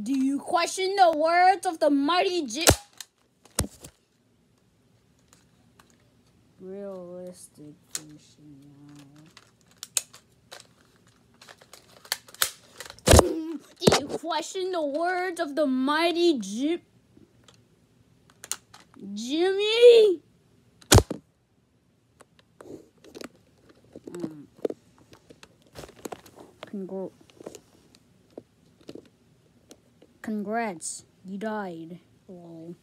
Do you question the words of the mighty Jim? Realistic now. Do you question the words of the mighty Jim? Jimmy? Mm. Congr- Congrats, you died. Lol.